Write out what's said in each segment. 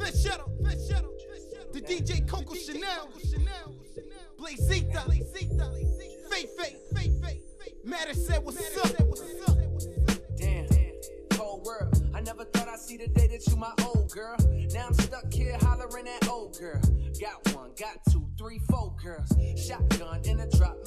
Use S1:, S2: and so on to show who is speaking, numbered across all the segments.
S1: Up,
S2: fish. The DJ Coco Chanel, Blazita, Faith, Faith, Faith, Faith. Matter said, what's up?
S3: Damn, cold world. I never thought I'd see the day that you my old girl. Now I'm stuck here hollering at old girl. Got one, got two, three, four girls. Shotgun in a drop,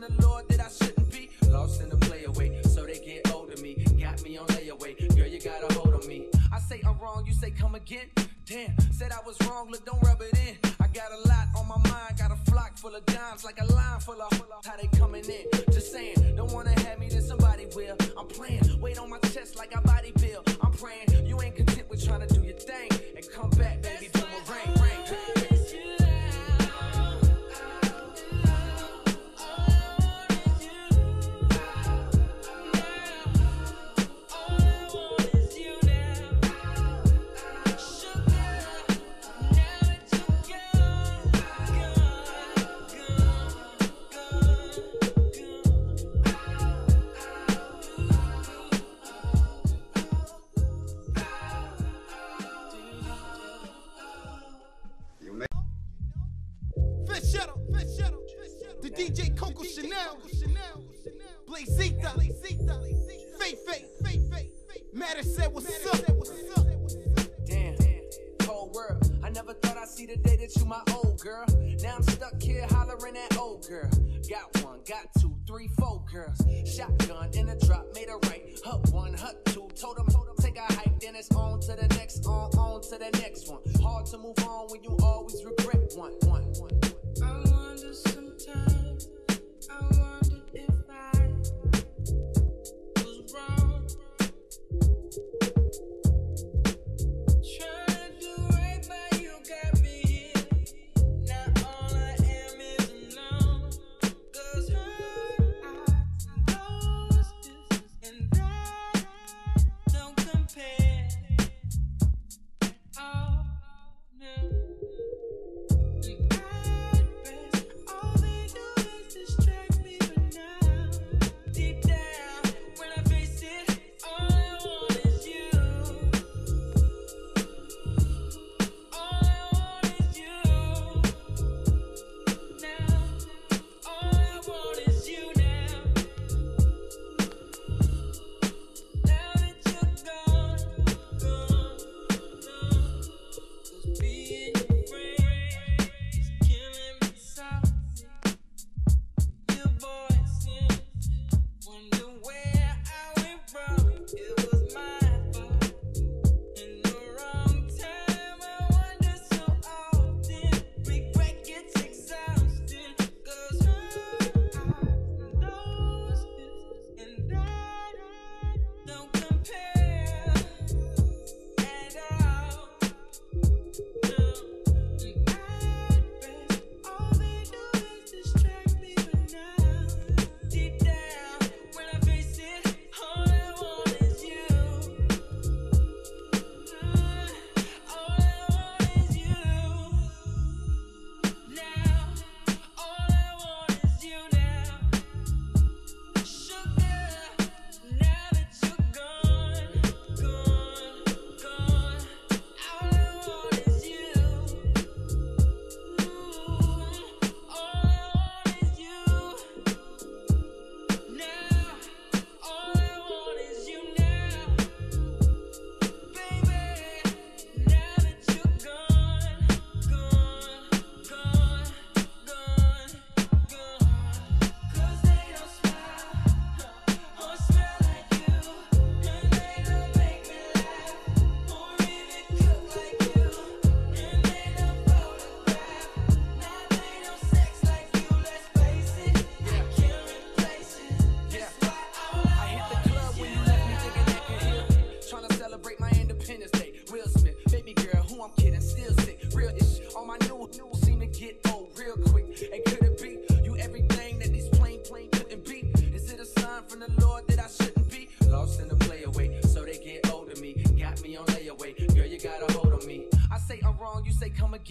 S3: the Lord that I shouldn't be? Lost in the play away, so they get hold of me. Got me on layaway, girl, you got a hold on me. I say I'm wrong, you say come again. Damn, said I was wrong, look, don't rub it in. I got a lot on my mind, got a flock full of dimes, like a line full of how they coming in. Just saying, don't wanna have me, then somebody will. I'm playing, weight on my chest like a body bill. I'm praying, you ain't content with trying to do your thing and come back, I'm stuck here hollering at old girl. Got one, got two, three, four girls. Shotgun in a drop, made a right. Hut one, hut two. Told them, told them, take a hike, then it's on to the next, on, on to the next one. Hard to move on when you always regret one,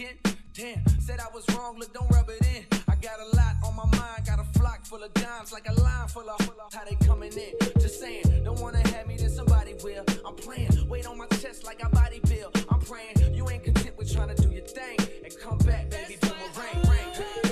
S3: kid? Damn, said I was wrong, look, don't rub it in. I got a lot on my mind, got a flock full of dimes, like a line full of how they coming in. Just saying, don't wanna have me, then somebody will. I'm playing, weight on my chest like I body build. I'm praying, you ain't content with trying to do your thing and come back, baby, boomerang, ring,
S1: ring.